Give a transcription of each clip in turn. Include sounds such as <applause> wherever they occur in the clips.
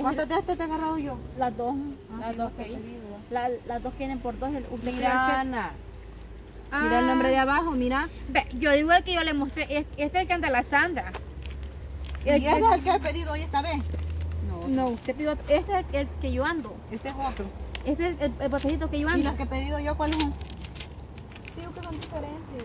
¿Cuántas de estas te he agarrado yo? Las dos. Ah, las dos que la- Las dos vienen por dos. el- Usted Mira, el nombre de abajo, mira. Ve, Yo digo el que yo le mostré. es- Este es el que anda la Sandra. ¿Y ese es el que he pedido hoy esta vez? No, usted pidió. Este es el, el que yo ando. Este es otro. Este es el, el botecito que yo ¿Y ando. los que he pedido yo cuáles son? Digo que son diferentes.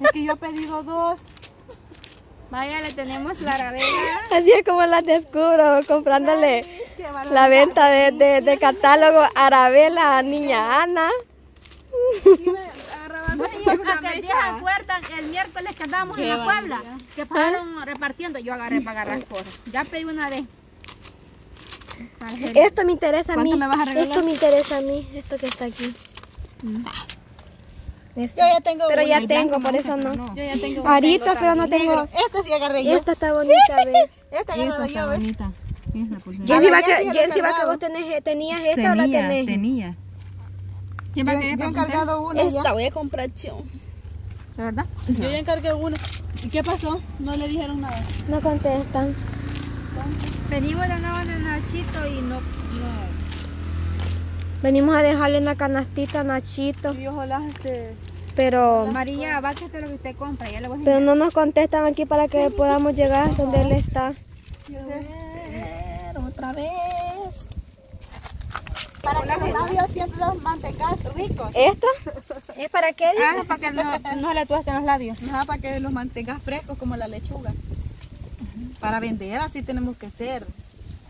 Es que yo he pedido dos. Vaya, le tenemos la arabella. Así es como las descubro, comprándole la venta de, de, de catálogo Arabela a niña Ana. Bueno, aquel día se acuerdan el miércoles que andábamos en la Puebla, que pasaron repartiendo, yo agarré para agarrar cosas. Ya pedí una vez. Esto me interesa a mí. ¿Cuánto me vas a regalar? Esto me interesa a mí, esto que está aquí. Yo ya tengo Pero ya tengo, por eso no. Yo ya tengo. Aritos, pero no tengo. Este sí agarré yo. Esta está bonita, <laughs> ve. Este agarré yo, bonita. Jenny, va que, vos tenés, tenías esta o la tenés. tenía. ¿Quién va a querer yo he encargado una ya. voy a comprar yo. ¿De verdad? Yo ya encargué una. ¿Y qué pasó? No le dijeron nada. No contestan. Pedimos la nueva de Nachito y no, no. Venimos a dejarle una canastita a Nachito, Y ojalá este. pero, María, va que esto es lo que usted compra, ya le voy a pero no nos contestan aquí para que podamos llegar hasta donde él está. Otra vez. Para que los labios siempre los mantengas ricos. ¿Esto? ¿Es para qué? Ah, para que no, no le tuesten los labios. Nada, para que los mantengas frescos como la lechuga. Para vender así tenemos que ser.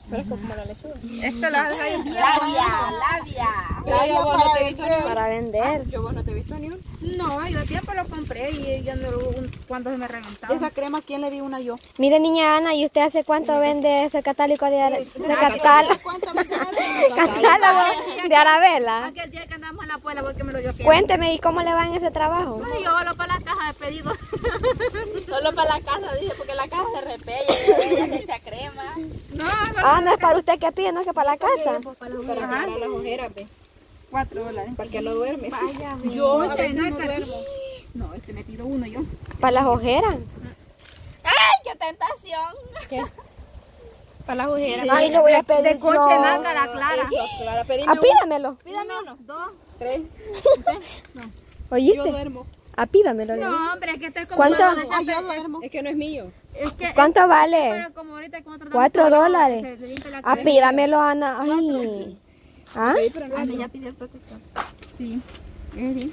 Frescos como la lechuga. Esto lo hace Labia, labia. Labia para vender. Para vender. Yo vos no te he visto ni uno. No, yo a tiempo lo compré y ya no lo cuando se me reventaba. Esa crema, ¿quién le di una yo? Mire, niña Ana, ¿y usted hace cuánto vende ese catálogo de, ara- ese catálogo, ¿Cuánto me queda? <laughs> catálogo de Arabela? Aquel día que la puebla porque me lo dio que. Cuénteme, ¿y cómo le va en ese trabajo? Ay, yo solo para la caja de pedido. <laughs> Solo para la casa, dije, porque la casa se repella, <laughs> ella se echa crema. No, Ah, no es para usted que pide, no es que para la casa. Para agarrar las ojeras, ve. cuatro dólares. Para que lo duerme. Yo a veces no duermo. No, este me pido uno yo. Para las ojeras. ¡Ay, qué tentación! Para las ojeras. Ay, lo voy a pedir De coche yo. nácara clara. Clara, pedime Ah, pídamelo. Pídame uno. Dos. tres. <laughs> Yo ¿Oíste? duermo. Ah, pídamelo. le digo. No, hombre, es que estoy como ¿Cuánto? Ah, yo duermo. Es que no es mío. Es que ¿Cuánto vale? pero como ahorita Cuatro dólares. se limpia la Ah, crema. pídamelo, Ana. Ay. ¿Ah? Ya pidió el protector. Sí. Sí.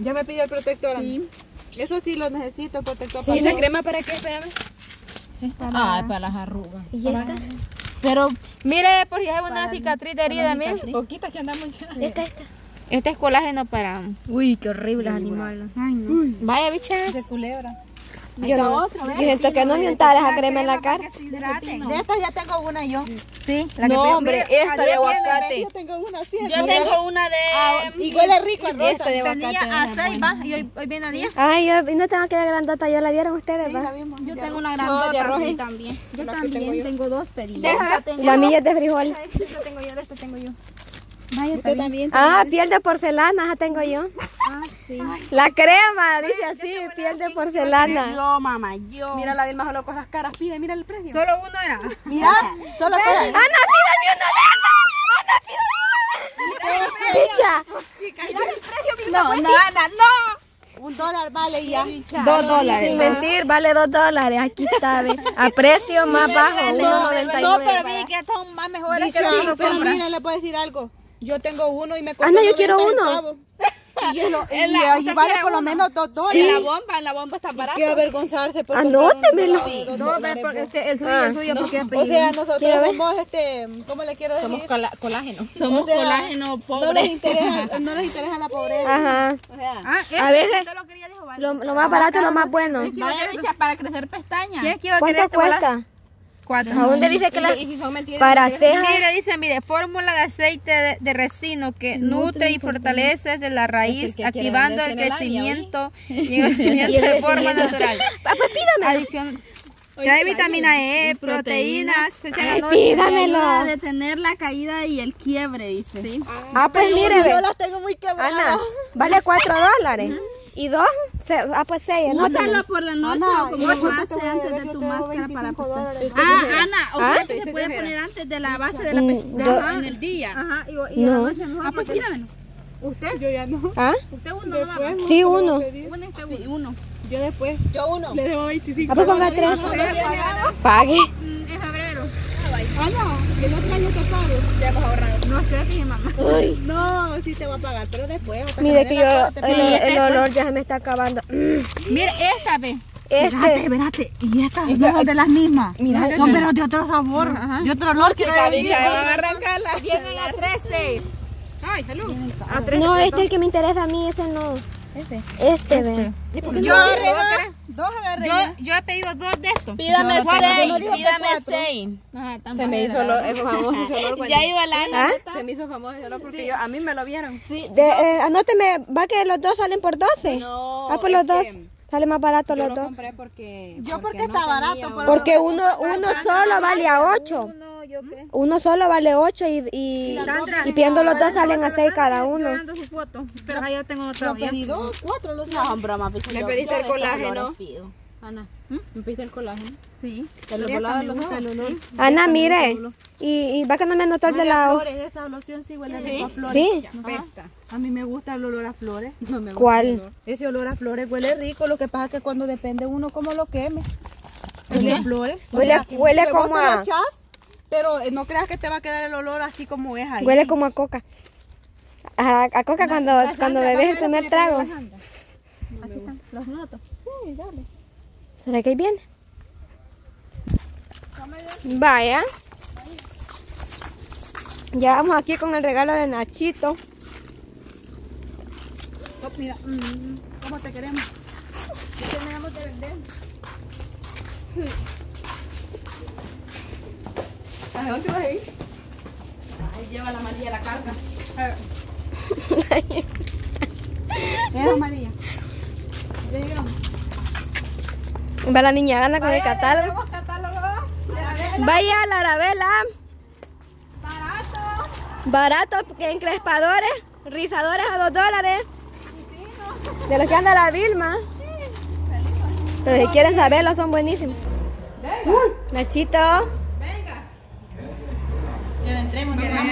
Ya me pidió el protector. Sí. Eso sí lo necesito, el protector. ¿Y para esa crema para qué? Espérame. Ah, para las arrugas. ¿Y esta? Pero mire, por si hay una cicatriz de herida, mire. Poquita que andamos ya. Esta, esta. Este es colágeno para. Uy, qué horribles animales. Ay, no. Vaya, bichas. De culebra. Yo no. Yo siento que no me untara esa crema en la cara. De estas ya tengo una yo. Sí, la No, que hombre, esta de aguacate. Yo tengo una así. Yo tengo una de... Y huele rico el rosa. Esta de Tenía aguacate. a seis, va, y hoy, hoy viene a 10. Ay, yo no tengo que dar grandota. ¿Ya la vieron ustedes, Sí, la va? vimos. Yo Ya. tengo una grandota de arroz sí, y- también. Yo la que también tengo dos tengo. La milla es de frijol. Esta tengo yo, esta tengo yo. Vaya, también. Ah, piel de porcelana, esa tengo yo. Ah, sí. La crema, dice así, piel de porcelana. Yo, mamá, yo. Mira la Vilma solo cosas caras. Pide, mira el precio. Solo uno era. Mira, solo para. Ana, pídame una de. Ana, pídame una. Picha. No, no, Ana, no. Un dólar vale ya. Dos dólares. Sin mentir, vale dos dólares. Aquí está, ve. A precio más bajo, No, 1.99. pero vi que son más mejores que Bicho, los que pero mira, le puedo decir algo. Yo tengo uno y me costó Ana, yo quiero 90 uno. Y, es <laughs> lo- y, En la- y ¿usted vale por lo menos dos En dólares. la bomba, en la bomba está barato. Qué avergonzarse por Anótemelo. dos No, dólares, ve, porque este, el suyo, Ah, el suyo, porque O sea, nosotros ver. somos este, ¿cómo le quiero decir? Somos cola- colágeno. Somos O sea, colágeno No les pobre. interesa, <laughs> no les interesa la pobreza. Ajá. O sea, Ah, A veces lo quería, dijo, vale. lo, lo más barato es lo más bueno. Vaya bicha para crecer pestañas. ¿Quién es que iba a ¿Cuánto cuesta? Cuatro. ¿A dónde dice que Y, la... y si son mentiras. Para cejas? Mire, dice, mire, fórmula de aceite de, de resino que nutre y fortalece desde la raíz, activando el crecimiento <laughs> y el crecimiento de <laughs> forma natural. <laughs> Ah, pues pídame. Adición. Trae vitamina E, proteínas, pídamelo. Ayuda a detener la caída y el quiebre, dice. Ah, pues mire. Yo las tengo muy quebradas. Ana, vale cuatro dólares. ¿Y dos? Se- ah, pues seis. ¿no? Úsalo por la noche Ana, o como y ocho ahorita te voy a antes de yo tu te máscara para 25 apostar. dólares. Ah, Ana, ¿Ah? ojalá se puede poner antes de la base de la Mm, pestaña. En el día. Ajá, y, y No. la noche mejor. Ah, pues tíramelo. ¿Usted? Yo ya no. ¿Ah? ¿Usted uno no mamá? Sí, uno. Uno usted uno. uno. Yo después Yo uno. le debo 25 Ah, pues ponga tres. Pague. Mm, En febrero. Ana, el otro año te pago. Ya hemos ahorrado. No sé, mamá. <laughs> No, sí te va a pagar, pero después. hasta Mire que yo, te el, olor ya se me está acabando. <gasps> Mm, Mire, esta ve. Espérate, Este. espérate. Y estas no son de las mismas. Mira, no, pero de otro sabor, de otro olor. Chica, decir. bicha, van a arrancarla. Vienen a 13. Ay, salud. A No, este es el que me interesa a mí, ese no. Este. Este, ve. Yo agarré dos. Dos agarré. Yo, yo he pedido dos de estos. Pídame yo seis, pídame cuatro. seis. Ajá, tan Se me hizo es famoso ese olor. cuando- <laughs> Ya iba la ¿Ah? Se me hizo famoso ese olor porque yo, a mí me lo vieron. Sí, De, eh, anóteme, va que los dos salen por 12. No, ah, pues los dos. Sale más barato Yo los lo dos. compré porque... Yo porque no está barato, Porque uno, uno solo vale a 8. Uno solo vale 8 y, y, y pidiendo los dos salen a 6 cada uno. Yo ando su foto. Pero ahí yo tengo yo otra. pedí dos, cuatro los No, bicho. Me pediste el colágeno. Ana, ¿me pediste el colágeno? Sí. Ana, mire. Y, y va que no me anotó el de la... flores, esa loción sí huele rico a flores. Sí. A mí me gusta el olor a flores. <laughs> No me gusta el ¿Cuál? olor. Ese olor a flores huele rico, lo que pasa es que cuando depende uno cómo lo queme. El de flores. O Huele- sea, huele como a- pero eh, no creas que te va a quedar el olor así como es ahí. Huele como a coca. A, a coca cuando, cuando bebes el primer trago. Los noto. Sí, dale. ¿Será que ahí viene? Vaya. Ya vamos aquí con el regalo de Nachito. Oh, mira, mm, ¿cómo te queremos? ¿A dónde vas a ir? Ay, lleva la María la carta. Era María. Ya llegamos. Va la niña gana con el catálogo. Vaya la Arabela. Barato. Barato, porque encrespadores, rizadores a dos dólares. De los que anda la Vilma. Pero si quieren saberlo, son buenísimos. Nachito. Ya entremos, ya vamos.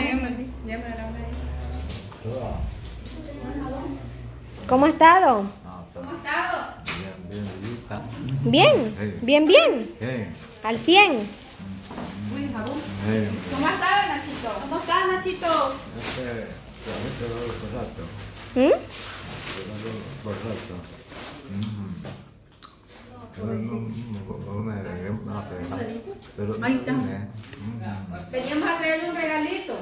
¿Cómo ha estado? Bien, bien, bien. Al 100. ¿Cómo estás, Nachito? ¿Cómo estás, Nachito? ¿Mm? Veníamos a traerle un regalito.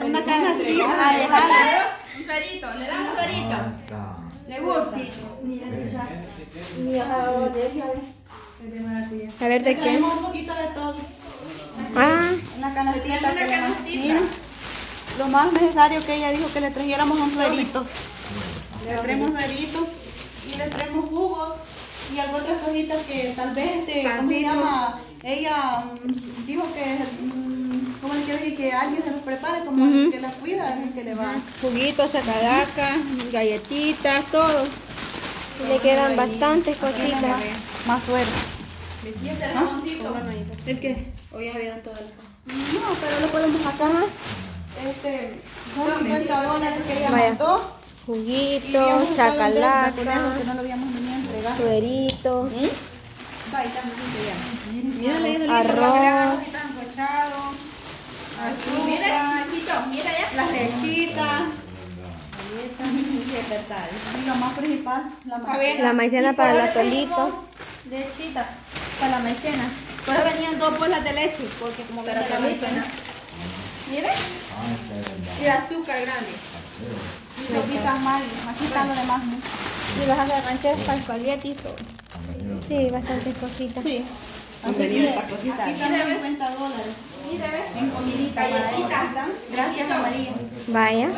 Una canastilla. Ay, jale. Un ferito, le damos ferito. ¿Le gusta? A ver de qué. Tenemos un poquito de todo. Ah, Una canastita. Una canastita. Mira, Lo más necesario que ella dijo que le trajéramos un suerito. Le traemos suerito y le traemos jugo y algunas otras cositas que tal vez, este, ¿cómo se llama? Ella mm, dijo que, mm, ¿cómo le quiero decir? Que alguien se los prepare, como el que la cuida, el que le va. Juguitos, chacalaca, galletitas, todo. le quedan bastantes cositas. Más suero. ¿El qué? Hoy ya vieron todo el No, pero lo podemos sacar. Este, son 50 dólares que ella Vaya. mandó. Y Juguito, habíamos usado el del chacalaca, vacunado, que no lo habíamos venido a entregar. suerito, Arroz. arroz. Mira, Nachito, mira ya. Las lechitas. Y lo más principal, la maicena. La maicena para el atolito. Lechita. Para la maicena. Pero venían dos bolas de leche. Porque como Pero venía la maicena. Mire. Y de azúcar grande. Y sopitas Mari. Aquí está lo demás. ¿no? Y las hace rancheras para espagueti y todo. Sí, bastantes cositas. Sí. Así que aquí están 50 dólares. En comidita. Gracias a María. Vaya.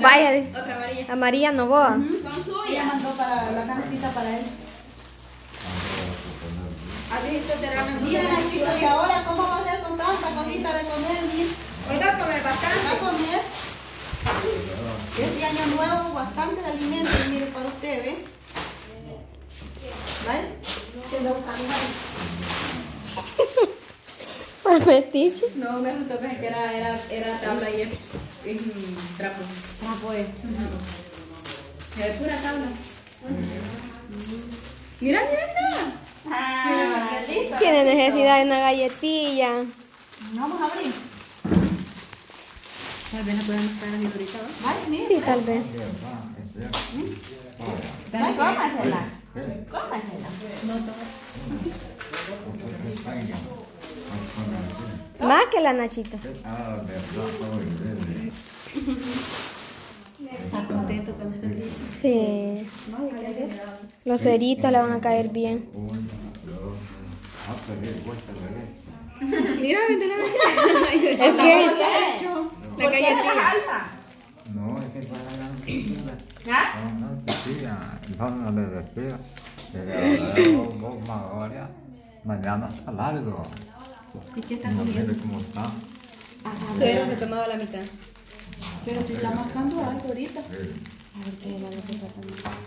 Vaya. Vaya. A María Novoa. Ella mandó para la canastita para él. Mira, Nachito, ¿y ahora cómo va a ser con tanta cosita de comer? Mira. Hoy va a comer Va a bastante. comer. Este año nuevo, bastante alimento, mire, para usted, ¿ve? ¿Vale? Por metiche. <laughs> No, me gustó pensé que era, era, era tabla y es, es trapo. Ah, pues. Es pura tabla. Mira, mira, mira. Ah. Tiene necesidad de una galletilla. Vamos a abrir. Tal vez no podemos estar así ahorita, ¿va? Sí, tal vez. Dale, cómasela. Cómasela. Más que la Nachita. Está contento con las perdidas. Sí. Los sueritos le van a caer bien. Mira, vente la <laughs> Es que La. No, es que para la ¿Ah? No, no, respira. No, no le respira. Vos, Magoria, mañana está largo. ¿Y qué está No comiendo? cómo está. Se tomaba la mitad. Pero te está mascando algo ahorita.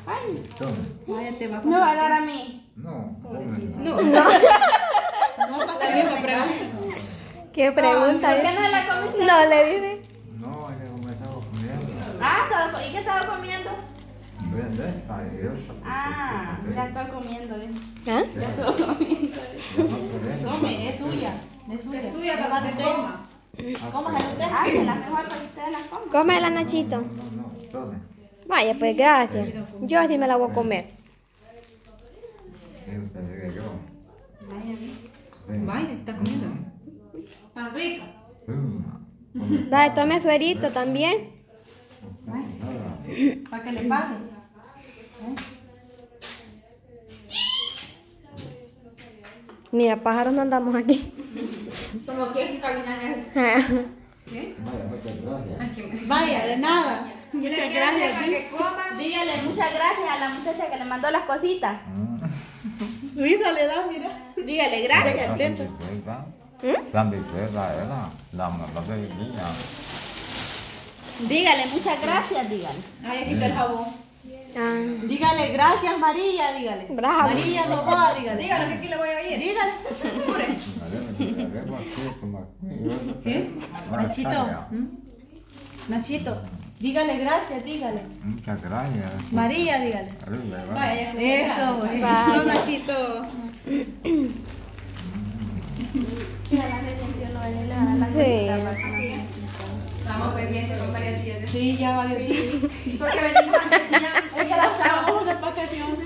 Ay, Tome. Vaya, te va a me va a dar a mí. No. No, No, para que no pregunta. ¿Qué pregunta? ¿Por qué no la comiste? No, le dice. Estaba ¿y qué estaba comiendo? Yo. Ah, ya estoy comiendo. ¿Ah? Ya estoy comiendo. Tome, es tuya. Es tuya. Es tuya Ya para que te usted. coma. Cómasela usted. Ah, que la mejor para que ustedes la coman. Cómela, Nachito. No, no, tome. Vaya, pues gracias. Yo sí me la voy a comer. Vaya, está comiendo. Tan rica. Mm. Dale, tome suerito también. Para que le pague. Mira, pájaros no andamos aquí. Como que caminan en ¿Qué? <laughs> Vaya, muchas gracias. Vaya, de nada. Yo le Muchas quiero gracias. para que coma. Dígale muchas gracias a la muchacha que le mandó las cositas. Mm. <laughs> Luisa le da, mira. Dígale gracias. La bicicleta, la bicicleta era la de niña. Dígale muchas gracias, dígale. Ay, aquí está el jabón. Ah, Dígale gracias, María, dígale. Bravo. María Novoa, dígale. Dígalo que aquí lo voy a oír. Dígale. ¿Qué? Nachito. ¿m? Nachito, dígale gracias, dígale. Muchas gracias. María, dígale. Vaya, ya Esto, Vaya. esto, Nachito. sí. Estamos pendientes con varias tías. Sí, ya va de ti. Porque venimos ya. <laughs> Es que las chavos de vacaciones.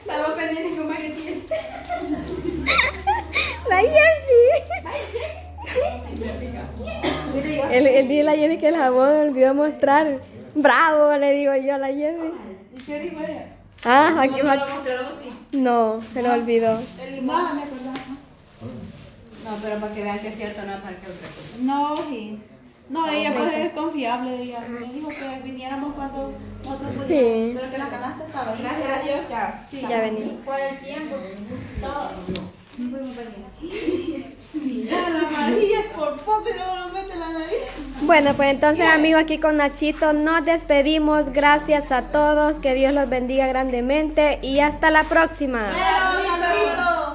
Estamos pendientes con varias tías. La <laughs> Jenny. El, el día de la Jenny que el jabón me olvidó mostrar. Bravo, le digo yo a la Jenny. ¿Y qué dijo ella? Ah, aquí ¿Cómo va. lo mostraron así? No, se lo olvidó. El limón. Me acordaba. No, pero para que vean que es cierto, no es para que otra cosa. No, sí. No, ella pues es confiable. Ella me dijo que viniéramos cuando nosotros Sí. pudiéramos. Pero que la canasta estaba ahí. Gracias a Dios, chao. Sí. Ya venimos. Por el tiempo, todo. Ya la María por poco y luego nos mete la nariz. Bueno, pues entonces amigos, aquí con Nachito nos despedimos. Gracias a todos, que Dios los bendiga grandemente y hasta la próxima. Santito.